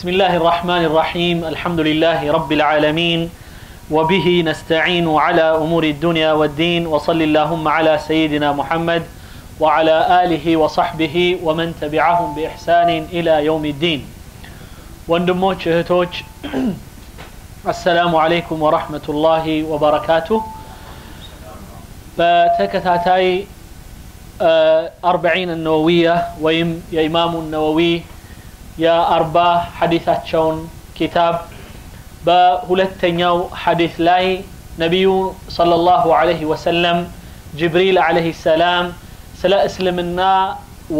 بسم الله الرحمن الرحيم الحمد لله رب العالمين وبه نستعين على أمور الدنيا والدين وصل اللهم على سيدنا محمد وعلى آله وصحبه ومن تبعهم بإحسان إلى يوم الدين وندموش هتوش السلام عليكم ورحمة الله وبركاته فتكتاتاي أربعين النووية ويم يا إمام النووي የአርባ ሐዲታቸውን ኪታብ በሁለተኛው ሐዲት ላይ ነቢዩ ሰለላሁ ዐለይሂ ወሰለም ጅብሪል ዐለይሂ ሰላም ስለ እስልምና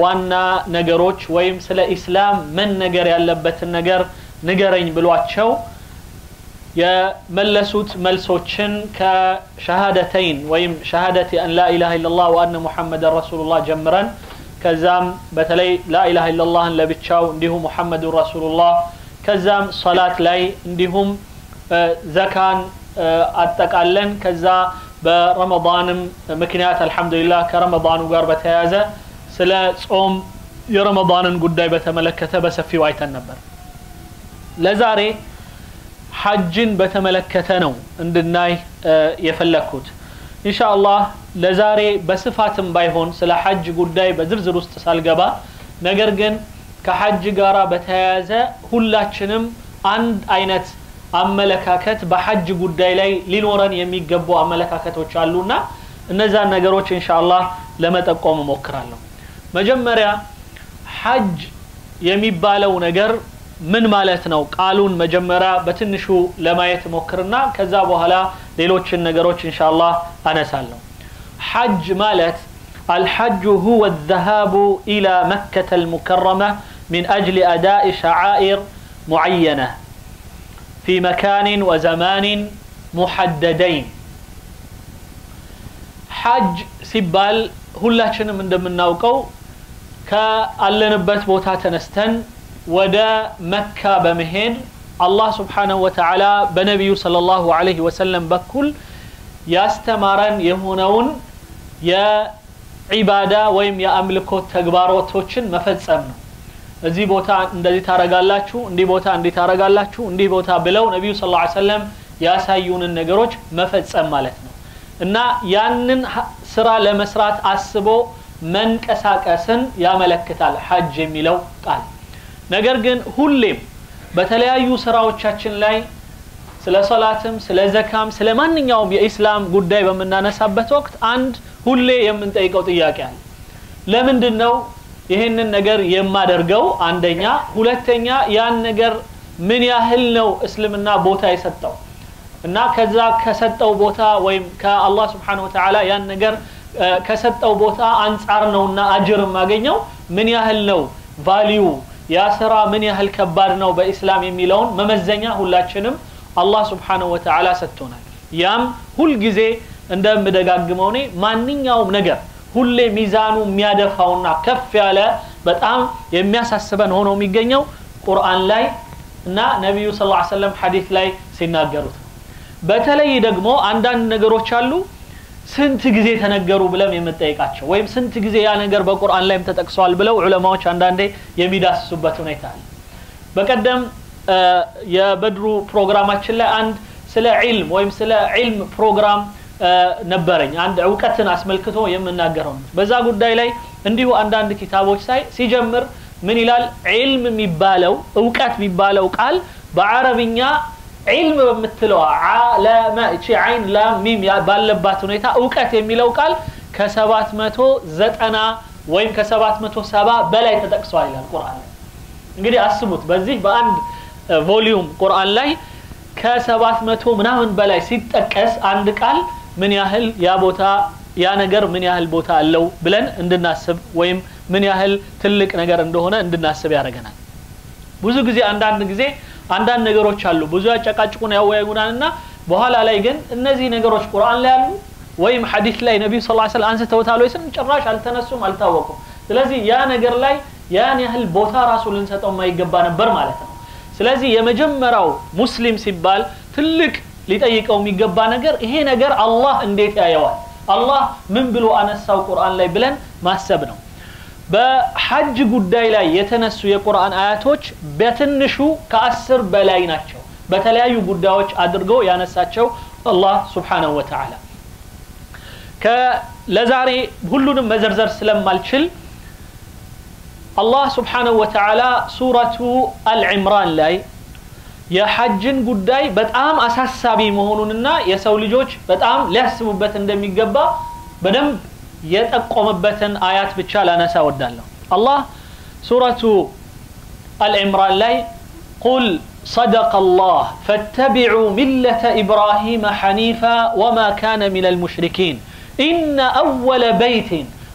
ዋና ነገሮች ወይም ስለ ኢስላም መነገር ያለበትን ነገር ንገረኝ ብሏቸው የመለሱት መልሶችን ከሸሃደተይን ወይም ሸሃደት አን ላኢላሃ ኢላላህ ወአነ ሙሐመድን ረሱሉላህ ጀምረን ከዛም በተለይ ላኢላሃ ኢላላህን ለብቻው እንዲሁም ሙሐመዱን ረሱሉላህ ከዛም ሰላት ላይ እንዲሁም ዘካን አጠቃለን። ከዛ በረመዳንም ምክንያት አልሐምዱሊላህ ከረመዳኑ ጋር በተያያዘ ስለ ጾም የረመዳንን ጉዳይ በተመለከተ በሰፊው አይተን ነበር። ለዛሬ ሐጅን በተመለከተ ነው እንድናይ የፈለግኩት። ኢንሻአላህ ለዛሬ በስፋትም ባይሆን ስለ ሐጅ ጉዳይ በዝርዝር ውስጥ ሳልገባ ነገር ግን ከሐጅ ጋራ በተያያዘ ሁላችንም አንድ አይነት አመለካከት በሐጅ ጉዳይ ላይ ሊኖረን የሚገቡ አመለካከቶች አሉና እነዛን ነገሮች ኢንሻአላህ ለመጠቆም እሞክራለሁ። መጀመሪያ ሐጅ የሚባለው ነገር ምን ማለት ነው? ቃሉን መጀመሪያ በትንሹ ለማየት ሞክርና ከዛ በኋላ ሌሎችን ነገሮች ኢንሻአላህ አነሳለሁ حج مالت الحج هو الذهاب إلى مكة المكرمة من أجل أداء شعائر معينة في مكان وزمان محددين. حج سبال هلا من دم النوقو كاللنبت بوتا تنستن ودا مكة بمهن الله سبحانه وتعالى بنبي صلى الله عليه وسلم بكل يستمرن يهونون የዒባዳ ወይም የአምልኮት ተግባሮቶችን መፈጸም ነው። እዚህ ቦታ እንደዚህ ታረጋላችሁ እንዲህ ቦታ እንዲህ ታረጋላችሁ እንዲህ ቦታ ብለው ነቢዩ ስ ሰለም ያሳዩንን ነገሮች መፈጸም ማለት ነው። እና ያንን ስራ ለመስራት አስቦ መንቀሳቀስን ያመለክታል ሐጅ የሚለው ቃል። ነገር ግን ሁሌም በተለያዩ ስራዎቻችን ላይ ስለ ሰላትም ስለ ዘካም ስለ ማንኛውም የኢስላም ጉዳይ በምናነሳበት ወቅት አንድ ሁሌ የምንጠይቀው ጥያቄ አለ። ለምንድን ነው ይህንን ነገር የማደርገው? አንደኛ። ሁለተኛ ያን ነገር ምን ያህል ነው እስልምና ቦታ የሰጠው? እና ከዛ ከሰጠው ቦታ ወይም ከአላህ سبحانه وتعالى ያን ነገር ከሰጠው ቦታ አንጻር ነውና አጅር የማገኘው ምን ያህል ነው? value ያ ስራ ምን ያህል ከባድ ነው በኢስላም የሚለውን መመዘኛ ሁላችንም አላህ سبحانه وتعالى ሰጥቶናል። ያም ሁልጊዜ እንደምደጋግመው እኔ ማንኛውም ነገር ሁሌ ሚዛኑ የሚያደፋውና ከፍ ያለ በጣም የሚያሳስበን ሆኖ የሚገኘው ቁርአን ላይ እና ነቢዩ ስ ሰለም ሐዲት ላይ ሲናገሩት ነው። በተለይ ደግሞ አንዳንድ ነገሮች አሉ ስንት ጊዜ ተነገሩ ብለም የምጠይቃቸው ወይም ስንት ጊዜ ያ ነገር በቁርአን ላይም ተጠቅሰዋል ብለው ዑለማዎች አንዳንዴ የሚዳስሱበት ሁኔታ አለ። በቀደም የበድሩ ፕሮግራማችን ላይ አንድ ስለ ዒልም ወይም ስለ ዒልም ፕሮግራም ነበረኝ። አንድ እውቀትን አስመልክቶ የምናገረው በዛ ጉዳይ ላይ እንዲሁ አንዳንድ ኪታቦች ሳይ ሲጀምር ምን ይላል? ዒልም የሚባለው እውቀት የሚባለው ቃል በአረብኛ ዒልም በምትለዋ ለመ እቺ አይን ላም ሚም ባለባት ሁኔታ እውቀት የሚለው ቃል ከሰባት መቶ ዘጠና ወይም ከሰባት መቶ ሰባ በላይ ተጠቅሷል ይላል ቁርአን እንግዲህ አስቡት በዚህ በአንድ ቮሊዩም ቁርአን ላይ ከሰባት መቶ ምናምን በላይ ሲጠቀስ አንድ ቃል ምን ያህል ያ ቦታ ያ ነገር ምን ያህል ቦታ አለው ብለን እንድናስብ ወይም ምን ያህል ትልቅ ነገር እንደሆነ እንድናስብ ያደርገናል። ብዙ ጊዜ አንዳንድ ጊዜ አንዳንድ ነገሮች አሉ ብዙ ያጨቃጭቁን ያወያዩናል እና በኋላ ላይ ግን እነዚህ ነገሮች ቁርአን ላይ አሉ ወይም ሐዲስ ላይ ነቢዩ ስ ስለም አንስተውታል ወይስም ጭራሽ አልተነሱም አልታወቁም። ስለዚህ ያ ነገር ላይ ያን ያህል ቦታ ራሱ ልንሰጠው የማይገባ ነበር ማለት ነው ስለዚህ የመጀመሪያው ሙስሊም ሲባል ትልቅ ሊጠይቀው የሚገባ ነገር ይሄ ነገር አላህ እንዴት ያየዋል? አላህ ምን ብሎ አነሳው ቁርአን ላይ ብለን ማሰብ ነው። በሐጅ ጉዳይ ላይ የተነሱ የቁርአን አያቶች በትንሹ ከአስር በላይ ናቸው። በተለያዩ ጉዳዮች አድርጎ ያነሳቸው አላህ ስብሓነሁ ወተዓላ። ለዛሬ ሁሉንም መዘርዘር ስለማልችል አላህ ስብሓነሁ ወተዓላ ሱረቱ አልዕምራን ላይ የሐጅን ጉዳይ በጣም አሳሳቢ መሆኑንና የሰው ልጆች በጣም ሊያስቡበት እንደሚገባ በደንብ የጠቆመበትን አያት ብቻ ላነሳ ወዳለሁ አላህ ሱረቱ አልዕምራን ላይ ቁል صدق الله فاتبعوا ملة إبراهيم حنيفا وما كان من المشركين إن أول بيت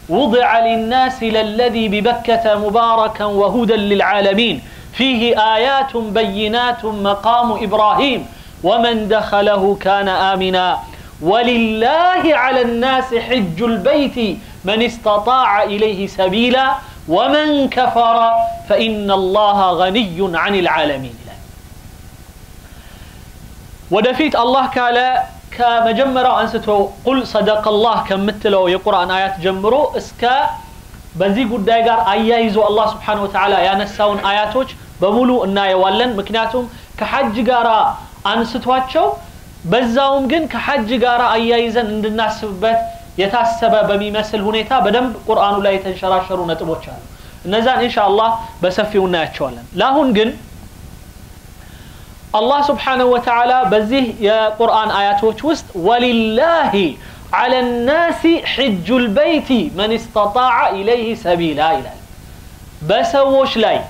وضع للناس للذي ببكة مباركا وهدى للعالمين. فيه آيات بينات مقام إبراهيم. ومن دخله كان آمنا. ولله على الناس حج البيت. من استطاع إليه سبيلا. ومن كفر فإن الله غني عن العالمين. ودفيت الله كالا ከመጀመሪያው አንስቶ ቁል ሰደቀ ላህ ከምትለው የቁርአን አያት ጀምሮ እስከ በዚህ ጉዳይ ጋር አያይዞ አላህ ስብሓን ወተዓላ ያነሳውን አያቶች በሙሉ እናየዋለን። ምክንያቱም ከሐጅ ጋር አንስቷቸው በዛውም ግን ከሐጅ ጋር አያይዘን እንድናስብበት የታሰበ በሚመስል ሁኔታ በደንብ ቁርአኑ ላይ የተንሸራሸሩ ነጥቦች አሉ። እነዛን ኢንሻ አላህ በሰፊው እናያቸዋለን። ለአሁን ግን الله سبحانه وتعالى بزه يا قرآن آيات وشوست ولله على الناس حج البيت من استطاع إليه سبيلا إلى بس وش لاي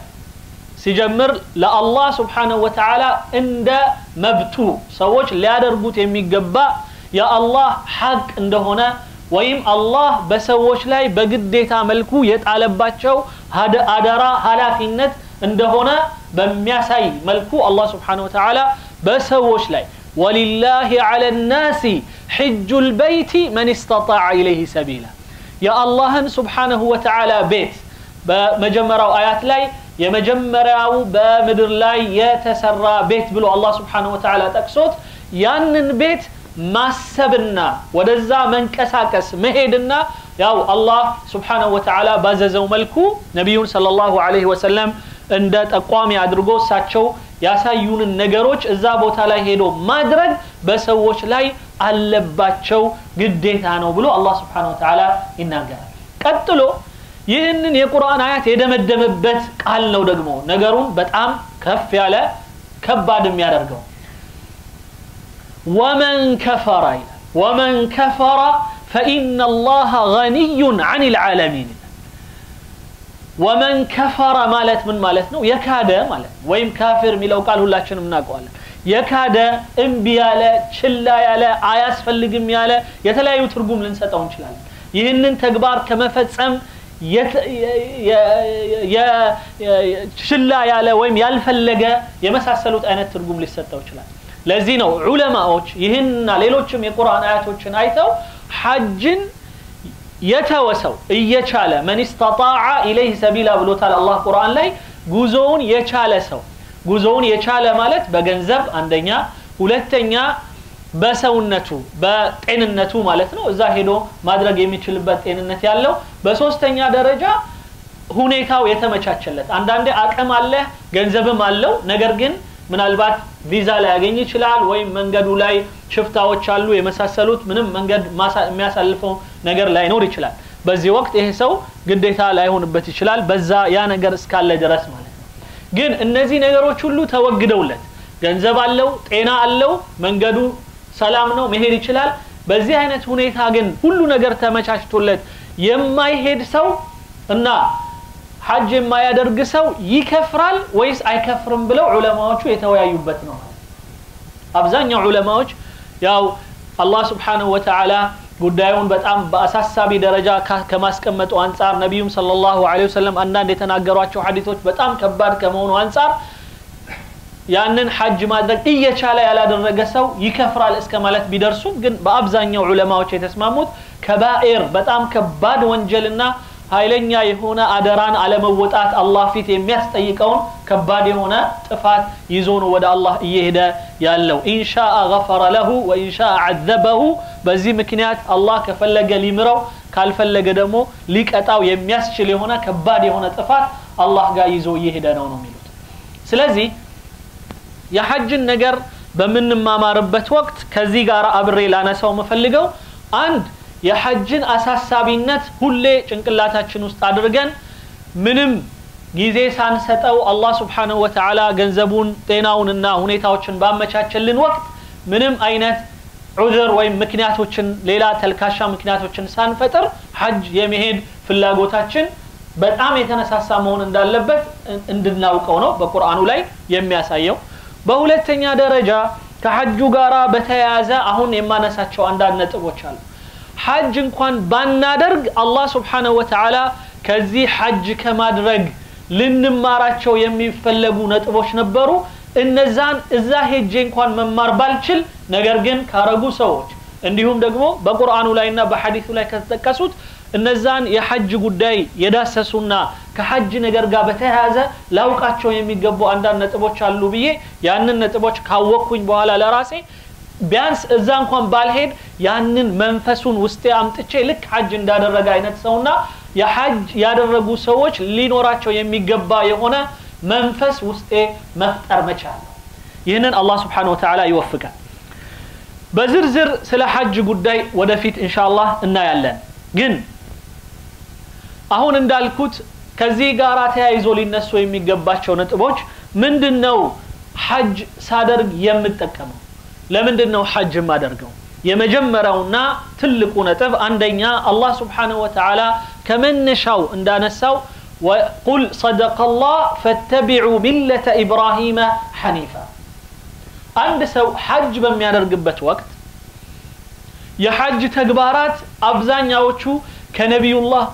سجمر لا الله سبحانه وتعالى عند مبتو. سوش لا درجوت يمجبا يا الله حق عندهنا ويم الله بسوش لاي بجد ديتا ملكو يتعلب باتشو هذا أدرا هلا في النت እንደሆነ በሚያሳይ መልኩ አላህ ስብሓን ወተዓላ በሰዎች ላይ ወሊላህ ዐለ ናሲ ሕጁ ልበይቲ መን እስተጣዐ ኢለይህ ሰቢላ። የአላህን ስብሓንሁ ወተዓላ ቤት በመጀመሪያው አያት ላይ የመጀመሪያው በምድር ላይ የተሰራ ቤት ብሎ አላህ ስብሓንሁ ወተዓላ ጠቅሶት ያንን ቤት ማሰብና ወደዛ መንቀሳቀስ መሄድና ያው አላህ ስብሓንሁ ወተዓላ ባዘዘው መልኩ ነቢዩን صለ ላሁ ዐለይሂ ወሰለም እንደ ጠቋሚ አድርጎ እሳቸው ያሳዩንን ነገሮች እዛ ቦታ ላይ ሄዶ ማድረግ በሰዎች ላይ አለባቸው ግዴታ ነው ብሎ አላህ ስብሓን ወተዓላ ይናገራል። ቀጥሎ ይህንን የቁርአን አያት የደመደመበት ቃል ነው ደግሞ ነገሩን በጣም ከፍ ያለ ከባድ የሚያደርገው። ወመን ከፈረ ይላል። ወመን ከፈረ ፈኢነ አላህ ገኒዩን አን ልዓለሚን ወመን ከፈረ ማለት ምን ማለት ነው? የካደ ማለት ነው። ወይም ካፊር የሚለው ቃል ሁላችንም እናውቀዋለን። የካደ እምቢ ያለ ችላ ያለ አያስፈልግም ያለ የተለያዩ ትርጉም ልንሰጠው እንችላለን። ይህንን ተግባር ከመፈጸም ችላ ያለ ወይም ያልፈለገ የመሳሰሉት አይነት ትርጉም ሊሰጠው ይችላል። ለዚህ ነው ዑለማዎች ይህንና ሌሎችም የቁርአን አያቶችን አይተው ሐጅን የተወሰው እየቻለ መን ስተጣዐ ኢለይህ ሰቢላ ብሎታል አላህ ቁርአን ላይ ጉዞውን የቻለ ሰው። ጉዞውን የቻለ ማለት በገንዘብ አንደኛ ሁለተኛ በሰውነቱ በጤንነቱ ማለት ነው። እዛ ሄዶ ማድረግ የሚችልበት ጤንነት ያለው። በሶስተኛ ደረጃ ሁኔታው የተመቻቸለት። አንዳንዴ አቅም አለ ገንዘብም አለው። ነገር ግን ምናልባት ቪዛ ላይ ያገኝ ይችላል ወይም መንገዱ ላይ ሽፍታዎች አሉ የመሳሰሉት ምንም መንገድ የሚያሳልፈው ነገር ላይኖር ይችላል። በዚህ ወቅት ይሄ ሰው ግዴታ ላይሆንበት ይችላል። በዛ ያ ነገር እስካለ ድረስ ማለት ነው። ግን እነዚህ ነገሮች ሁሉ ተወግደውለት ገንዘብ አለው ጤና አለው መንገዱ ሰላም ነው መሄድ ይችላል። በዚህ አይነት ሁኔታ ግን ሁሉ ነገር ተመቻችቶለት የማይሄድ ሰው እና ሐጅ የማያደርግ ሰው ይከፍራል ወይስ አይከፍርም ብለው ዑለማዎቹ የተወያዩበት ነው። አብዛኛው ዑለማዎች ያው አላህ ስብሓንሁ ወተዓላ ጉዳዩን በጣም በአሳሳቢ ደረጃ ከማስቀመጡ አንጻር ነቢዩም صለ ላሁ ወሰለም አንዳንድ የተናገሯቸው ሐዲቶች በጣም ከባድ ከመሆኑ አንጻር ያንን ሐጅ ማድረግ እየቻለ ያላደረገ ሰው ይከፍራል እስከ ማለት ቢደርሱም ግን በአብዛኛው ዑለማዎች የተስማሙት ከባኤር በጣም ከባድ ወንጀልና ኃይለኛ የሆነ አደራን አለመወጣት አላህ ፊት የሚያስጠይቀውን ከባድ የሆነ ጥፋት ይዞ ነው ወደ አላህ እየሄደ ያለው። ኢንሻአ ገፈረ ለሁ ወኢንሻአ ዐዘበሁ በዚህ ምክንያት አላህ ከፈለገ ሊምረው ካልፈለገ ደግሞ ሊቀጣው የሚያስችል የሆነ ከባድ የሆነ ጥፋት አላህ ጋር ይዞ እየሄደ ነው ነው የሚሉት። ስለዚህ የሐጅን ነገር በምንማማርበት ወቅት ከዚህ ጋር አብሬ ላነሳው የምፈልገው አንድ የሐጅን አሳሳቢነት ሁሌ ጭንቅላታችን ውስጥ አድርገን ምንም ጊዜ ሳንሰጠው አላህ ስብሓንሁ ወተዓላ ገንዘቡን ጤናውንና ሁኔታዎችን ባመቻቸልን ወቅት ምንም አይነት ዑذር ወይም ምክንያቶችን ሌላ ተልካሻ ምክንያቶችን ሳንፈጥር ሐጅ የመሄድ ፍላጎታችን በጣም የተነሳሳ መሆን እንዳለበት እንድናውቀው ነው በቁርአኑ ላይ የሚያሳየው። በሁለተኛ ደረጃ ከሐጁ ጋራ በተያያዘ አሁን የማነሳቸው አንዳንድ ነጥቦች አሉ ሐጅ እንኳን ባናደርግ አላህ ስብሓንሁ ወተዓላ ከዚህ ሐጅ ከማድረግ ልንማራቸው የሚፈለጉ ነጥቦች ነበሩ። እነዛን እዛ ሄጄ እንኳን መማር ባልችል ነገር ግን ካረጉ ሰዎች እንዲሁም ደግሞ በቁርአኑ ላይና በሐዲሱ ላይ ከተጠቀሱት እነዛን የሐጅ ጉዳይ የዳሰሱና ከሐጅ ነገር ጋር በተያያዘ ላውቃቸው የሚገቡ አንዳንድ ነጥቦች አሉ ብዬ ያንን ነጥቦች ካወቅኩኝ በኋላ ለራሴ ቢያንስ እዛ እንኳን ባልሄድ ያንን መንፈሱን ውስጤ አምጥቼ ልክ ሐጅ እንዳደረገ አይነት ሰውና የሐጅ ያደረጉ ሰዎች ሊኖራቸው የሚገባ የሆነ መንፈስ ውስጤ መፍጠር መቻል ነው። ይህንን አላህ ስብሓን ወተዓላ ይወፍቃል በዝርዝር ስለ ሐጅ ጉዳይ ወደፊት እንሻላህ እናያለን። ግን አሁን እንዳልኩት ከዚህ ጋር ተያይዞ ሊነሱ የሚገባቸው ነጥቦች ምንድን ነው ሐጅ ሳደርግ የምጠቀመው لمن دنو حج ما درجو يمجمر ونا تلقونا تف عندنا الله سبحانه وتعالى كمن نشاو عندنا سو وقل صدق الله فاتبعوا ملة إبراهيم حنيفة عند سو حج بم يرقبت وقت يا حج تكبارات أبزان كنبي الله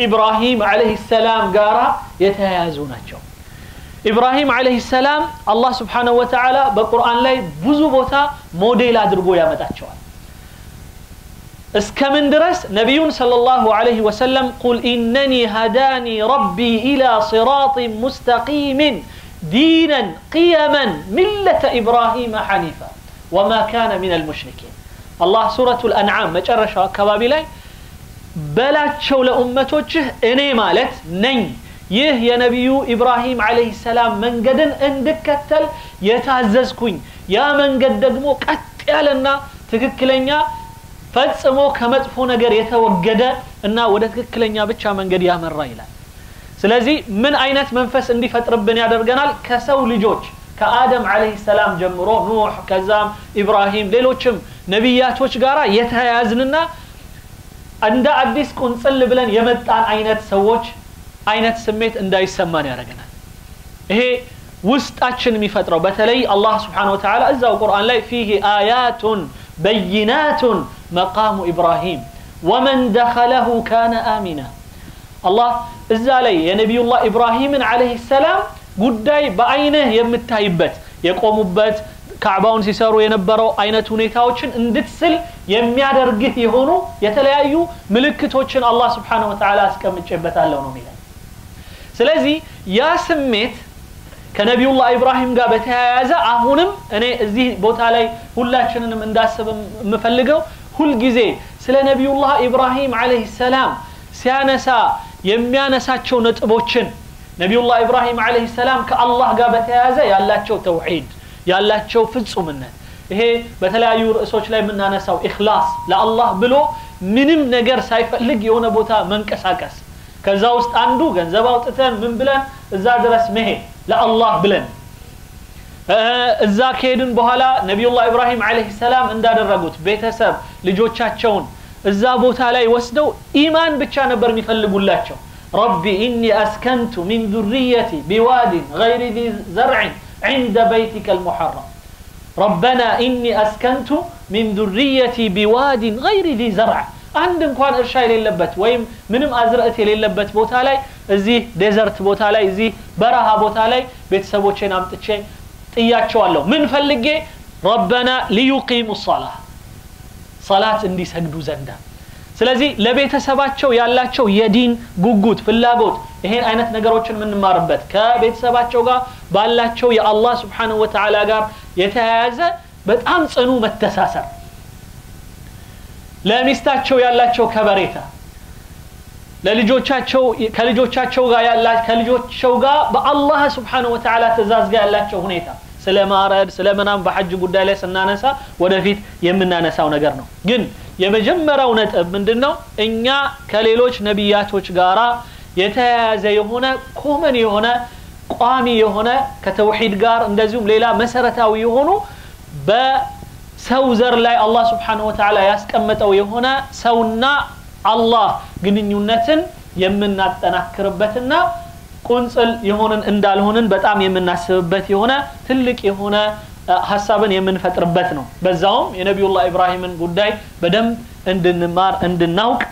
إبراهيم عليه السلام ጋር የተያያዘ ነው ኢብራሂም عليه السلام አላህ سبحانه وتعالى በቁርአን ላይ ብዙ ቦታ ሞዴል አድርጎ ያመጣቸዋል እስከ ምን ድረስ ነቢዩን صلى الله عليه وسلم قل إنني هداني ربي إلى صراط مستقيم دينا قيما ملة إبراهيم حنيفا وما كان من المشركين አላህ ሱረቱ ልአንዓም መጨረሻው አካባቢ ላይ በላቸው ለኡመቶችህ እኔ ማለት ነኝ ይህ የነቢዩ ኢብራሂም አለህ ሰላም መንገድን እንድከተል የታዘዝኩኝ። ያ መንገድ ደግሞ ቀጥ ያለና ትክክለኛ ፈጽሞ ከመጥፎ ነገር የተወገደ እና ወደ ትክክለኛ ብቻ መንገድ ያመራ ይላል። ስለዚህ ምን አይነት መንፈስ እንዲፈጥርብን ያደርገናል? ከሰው ልጆች ከአደም አለህ ሰላም ጀምሮ ኑሕ ከዛም ኢብራሂም ሌሎችም ነቢያቶች ጋር የተያያዝንና እንደ አዲስ ቁንጽል ብለን የመጣን አይነት ሰዎች አይነት ስሜት እንዳይሰማን ያደርገናል። ይሄ ውስጣችን የሚፈጥረው በተለይ አላህ ስብሓን ወተዓላ እዛው ቁርአን ላይ ፊህ አያቱን በይናቱን መቃሙ ኢብራሂም ወመን ደኸለሁ ካነ አሚና። አላህ እዛ ላይ የነቢዩላህ ኢብራሂምን አለህ ሰላም ጉዳይ በአይንህ የምታይበት የቆሙበት ካዕባውን ሲሰሩ የነበረው አይነት ሁኔታዎችን እንድትስል የሚያደርግህ የሆኑ የተለያዩ ምልክቶችን አላህ ስብሓን ወተዓላ አስቀምጬበታለሁ ነው ሚለን ስለዚህ ያ ስሜት ከነቢዩላህ ኢብራሂም ጋር በተያያዘ አሁንም እኔ እዚህ ቦታ ላይ ሁላችንንም እንዳስብ የምፈልገው ሁልጊዜ ስለ ነቢዩላህ ኢብራሂም عليه السلام ሲያነሳ የሚያነሳቸው ነጥቦችን ነቢዩላህ ኢብራሂም عليه السلام ከአላህ ጋር በተያያዘ ያላቸው ተውሒድ ያላቸው ፍጹምነት ይሄ በተለያዩ ርዕሶች ላይ የምናነሳው ኢክላስ ለአላህ ብሎ ምንም ነገር ሳይፈልግ የሆነ ቦታ መንቀሳቀስ ከዛ ውስጥ አንዱ ገንዘብ አውጥተን ምን ብለን እዛ ድረስ መሄድ ለአላህ ብለን እዛ ከሄድን በኋላ ነቢዩላህ ኢብራሂም አለይሂ ሰላም እንዳደረጉት ቤተሰብ ልጆቻቸውን እዛ ቦታ ላይ ወስደው ኢማን ብቻ ነበር የሚፈልጉላቸው ረቢ ኢኒ አስከንቱ ሚን ذርየቲ ቢዋዲን ገይሪ ذ ዘርዕን عند بيتك المحرم ربنا إني أسكنت من ذريتي بواد غير ذي زرع አንድ እንኳን እርሻ የሌለበት ወይም ምንም አዝርዕት የሌለበት ቦታ ላይ እዚህ desert ቦታ ላይ እዚህ በረሃ ቦታ ላይ ቤተሰቦቼን አምጥቼ ጥያቸዋለሁ። ምን ፈልጌ? ረበና ሊዩቂሙ ሰላ ሰላት እንዲሰግዱ ዘንዳ ስለዚህ ለቤተሰባቸው ያላቸው የዲን ጉጉት ፍላጎት ይሄን አይነት ነገሮችን የምንማርበት ከቤተሰባቸው ጋር ባላቸው የአላህ ስብሓንሁ ወተዓላ ጋር የተያያዘ በጣም ጽኑ መተሳሰር ለሚስታቸው ያላቸው ከበሬታ ለልጆቻቸው ከልጆቻቸው ጋር ያላ ከልጆቻቸው ጋር በአላህ ስብሓነሁ ወተዓላ ትእዛዝ ጋር ያላቸው ሁኔታ። ስለ ማረድ ስለ ምናም በሐጅ ጉዳይ ላይ ስናነሳ ወደፊት የምናነሳው ነገር ነው። ግን የመጀመሪያው ነጥብ ምንድን ነው እኛ ከሌሎች ነቢያቶች ጋራ የተያያዘ የሆነ ኮመን የሆነ ቋሚ የሆነ ከተውሂድ ጋር እንደዚሁም ሌላ መሰረታዊ የሆኑ በሰው ዘር ላይ አላህ ስብሓንሁ ወተዓላ ያስቀመጠው የሆነ ሰውና አላህ ግንኙነትን የምናጠናክርበትና ቁንጽል የሆንን እንዳልሆንን በጣም የምናስብበት የሆነ ትልቅ የሆነ ሀሳብን የምንፈጥርበት ነው። በዛውም የነቢዩላህ ኢብራሂምን ጉዳይ በደንብ እንድንማር እንድናውቅ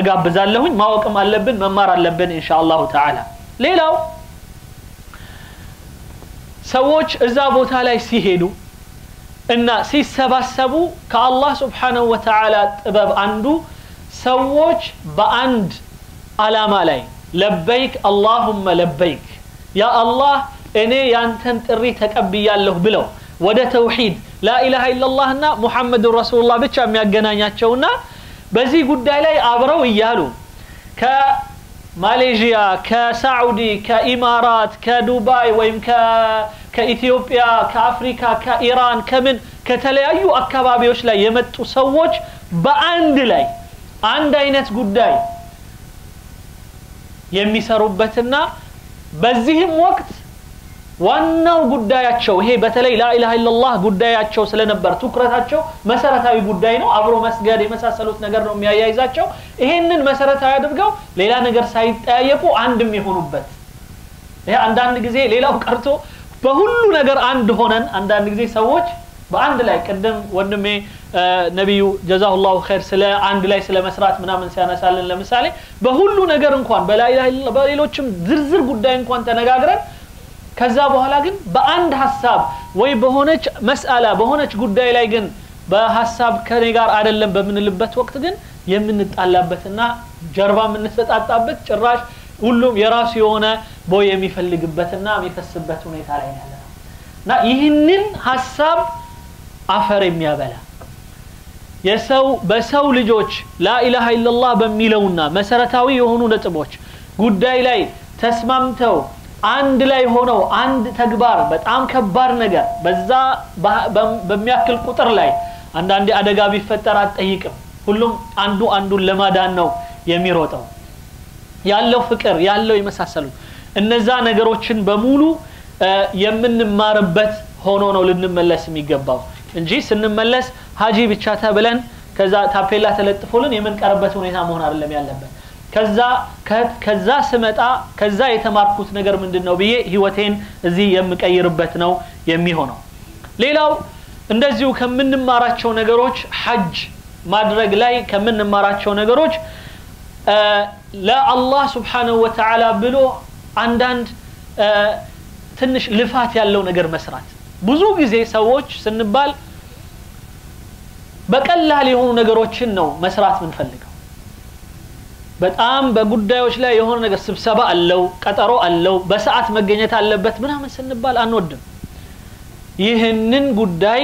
እጋብዛለሁኝ። ማወቅም አለብን መማር አለብን ኢንሻ አላሁ ተዓላ። ሌላው ሰዎች እዛ ቦታ ላይ ሲሄዱ እና ሲሰባሰቡ ከአላህ ስብሓንሁ ወተዓላ ጥበብ አንዱ ሰዎች በአንድ አላማ ላይ ለበይክ አላሁመ ለበይክ ያ አላህ እኔ ያንተን ጥሪ ተቀብያለሁ ብለው ወደ ተውሂድ ላኢላሃ ኢላላህ ና ሙሐመድን ረሱሉላህ ብቻ የሚያገናኛቸውና በዚህ ጉዳይ ላይ አብረው እያሉ ከማሌዥያ ከሳዑዲ ከኢማራት ከዱባይ ወይም ከኢትዮጵያ ከአፍሪካ ከኢራን ከምን ከተለያዩ አካባቢዎች ላይ የመጡ ሰዎች በአንድ ላይ አንድ አይነት ጉዳይ የሚሰሩበትና በዚህም ወቅት ዋናው ጉዳያቸው ይሄ በተለይ ላኢላሃ ኢላላህ ጉዳያቸው ስለነበር ትኩረታቸው መሰረታዊ ጉዳይ ነው። አብሮ መስገድ የመሳሰሉት ነገር ነው የሚያያይዛቸው። ይሄንን መሰረታዊ አድርገው ሌላ ነገር ሳይጠያየቁ አንድም የሆኑበት ይሄ አንዳንድ ጊዜ ሌላው ቀርቶ በሁሉ ነገር አንድ ሆነን አንዳንድ ጊዜ ሰዎች በአንድ ላይ ቅድም ወንድሜ ነቢዩ ጀዛሁላሁ ኸይር ስለ አንድ ላይ ስለ መስራት ምናምን ሲያነሳልን ለምሳሌ በሁሉ ነገር እንኳን በሌሎችም ዝርዝር ጉዳይ እንኳን ተነጋግረን ከዛ በኋላ ግን በአንድ ሀሳብ ወይ በሆነች መስአላ በሆነች ጉዳይ ላይ ግን በሀሳብ ከኔ ጋር አይደለም በምንልበት ወቅት ግን የምንጣላበትና ጀርባ የምንሰጣጣበት ጭራሽ ሁሉም የራሱ የሆነ ቦይ የሚፈልግበትና የሚፈስበት ሁኔታ ላይ ያለ ነው እና ይህንን ሀሳብ አፈር የሚያበላ የሰው በሰው ልጆች ላኢላሃ ኢላላህ በሚለውና መሰረታዊ የሆኑ ነጥቦች ጉዳይ ላይ ተስማምተው አንድ ላይ ሆነው አንድ ተግባር በጣም ከባድ ነገር በዛ በሚያክል ቁጥር ላይ አንዳንዴ አደጋ ቢፈጠር አትጠይቅም። ሁሉም አንዱ አንዱን ለማዳን ነው የሚሮጠው ያለው ፍቅር ያለው የመሳሰሉ እነዛ ነገሮችን በሙሉ የምንማርበት ሆኖ ነው ልንመለስ የሚገባው እንጂ ስንመለስ ሀጂ ብቻ ተብለን ከዛ ታፔላ ተለጥፎልን የምንቀርበት ሁኔታ መሆን አይደለም ያለበት። ከዛ ከዛ ስመጣ ከዛ የተማርኩት ነገር ምንድን ነው ብዬ ህይወቴን እዚህ የምቀይርበት ነው የሚሆነው። ሌላው እንደዚሁ ከምንማራቸው ነገሮች ሐጅ ማድረግ ላይ ከምንማራቸው ነገሮች ለአላህ ስብሓንሁ ወተዓላ ብሎ አንዳንድ ትንሽ ልፋት ያለው ነገር መስራት። ብዙ ጊዜ ሰዎች ስንባል በቀላል የሆኑ ነገሮችን ነው መስራት ምንፈልገው በጣም በጉዳዮች ላይ የሆነ ነገር ስብሰባ አለው ቀጠሮ አለው በሰዓት መገኘት አለበት ምናምን ስንባል አንወድም። ይህንን ጉዳይ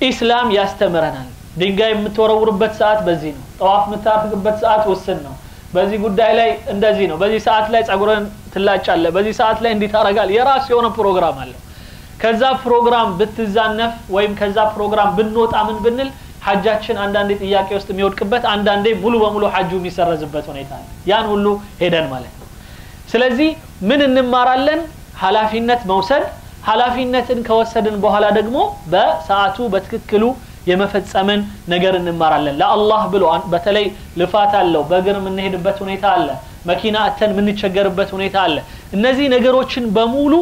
ኢስላም ያስተምረናል ድንጋይ የምትወረውርበት ሰዓት በዚህ ነው። ጠዋፍ የምታርግበት ሰዓት ውስን ነው። በዚህ ጉዳይ ላይ እንደዚህ ነው። በዚህ ሰዓት ላይ ጸጉረን ትላጫለ በዚህ ሰዓት ላይ እንዲህ ታረጋል የራሱ የሆነ ፕሮግራም አለው ከዛ ፕሮግራም ብትዛነፍ ወይም ከዛ ፕሮግራም ብንወጣ ምን ብንል ሐጃችን አንዳንዴ ጥያቄ ውስጥ የሚወድቅበት አንዳንዴ ሙሉ በሙሉ ሐጁ የሚሰረዝበት ሁኔታ አለ። ያን ሁሉ ሄደን ማለት ነው። ስለዚህ ምን እንማራለን? ኃላፊነት መውሰድ። ኃላፊነትን ከወሰድን በኋላ ደግሞ በሰዓቱ በትክክሉ የመፈጸምን ነገር እንማራለን። ለአላህ ብሎ በተለይ ልፋት አለው። በእግር የምንሄድበት ሁኔታ አለ። መኪና እተን የምንቸገርበት ሁኔታ አለ። እነዚህ ነገሮችን በሙሉ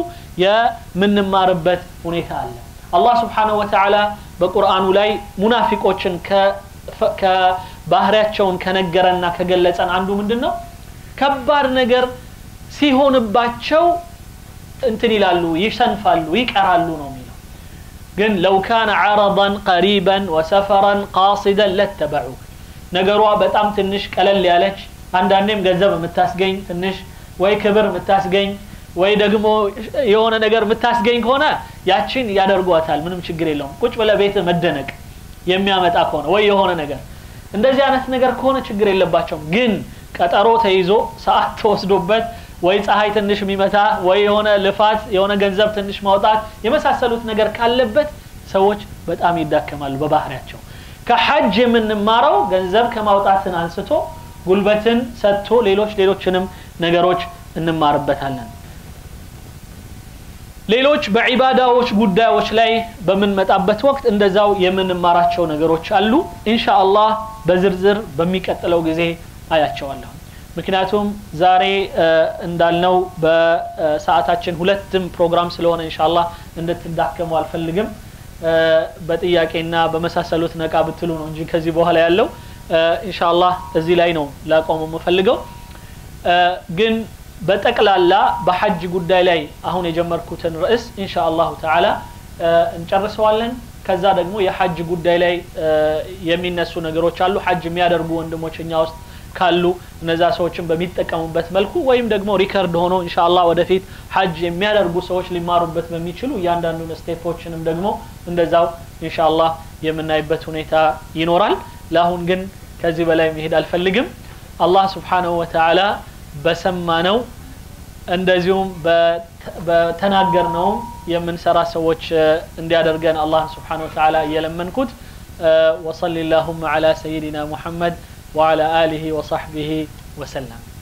የምንማርበት ሁኔታ አለ። አላህ ስብሓንሁ ወተዓላ በቁርአኑ ላይ ሙናፊቆችን ከባህሪያቸውን ከነገረና ከገለጸን አንዱ ምንድን ነው ከባድ ነገር ሲሆንባቸው እንትን ይላሉ ይሰንፋሉ ይቀራሉ ነው ግን ለው ካነ ዓረضን ቀሪበን ወሰፈረን ቃሲደን ለተበዑክ ነገሯ በጣም ትንሽ ቀለል ያለች አንዳንዴም ገንዘብ የምታስገኝ ትንሽ ወይ ክብር የምታስገኝ ወይ ደግሞ የሆነ ነገር የምታስገኝ ከሆነ ያችን ያደርጓታል። ምንም ችግር የለውም። ቁጭ ብለ ቤት መደነቅ የሚያመጣ ከሆነ ወይ የሆነ ነገር። እንደዚህ አይነት ነገር ከሆነ ችግር የለባቸውም። ግን ቀጠሮ ተይዞ ሰዓት ተወስዶበት ወይ ፀሐይ ትንሽ የሚመታ ወይ የሆነ ልፋት የሆነ ገንዘብ ትንሽ ማውጣት የመሳሰሉት ነገር ካለበት ሰዎች በጣም ይዳከማሉ በባህሪያቸው። ከሐጅ የምንማረው ገንዘብ ከማውጣትን አንስቶ ጉልበትን ሰጥቶ ሌሎች ሌሎችንም ነገሮች እንማርበታለን። ሌሎች በዒባዳዎች ጉዳዮች ላይ በምንመጣበት ወቅት እንደዛው የምንማራቸው ነገሮች አሉ። ኢንሻ አላህ በዝርዝር በሚቀጥለው ጊዜ አያቸዋለሁ ምክንያቱም ዛሬ እንዳልነው በሰዓታችን ሁለትም ፕሮግራም ስለሆነ እንሻላ እንድትዳከሙ አልፈልግም። በጥያቄና በመሳሰሉት ነቃ ብትሉ ነው እንጂ ከዚህ በኋላ ያለው። ኢንሻአላህ እዚህ ላይ ነው ላቆሙ የምፈልገው። ግን በጠቅላላ በሐጅ ጉዳይ ላይ አሁን የጀመርኩትን ርዕስ إن شاء الله تعالى እንጨርሰዋለን። ከዛ ደግሞ የሐጅ ጉዳይ ላይ የሚነሱ ነገሮች አሉ። ሐጅ የሚያደርጉ ወንድሞች እኛ ውስጥ ካሉ እነዛ ሰዎችን በሚጠቀሙበት መልኩ ወይም ደግሞ record ሆኖ إن شاء الله ወደፊት ሀጅ የሚያደርጉ ሰዎች ሊማሩበት በሚችሉ እያንዳንዱን step ኦችንም ደግሞ እንደዛው إن شاء الله የምናይበት ሁኔታ ይኖራል። ለአሁን ግን ከዚህ በላይ መሄድ አልፈልግም። አላህ ስብሓነሁ በሰማ ነው እንደዚሁም በተናገር ነው የምንሰራ ሰዎች እንዲያደርገን አላህ ስብሓነሁ ወተዓላ እየለመንኩት ወሰሊ ላሁማ ዓላ ሰይድና ሙሐመድ وعلى آله وصحبه وسلم.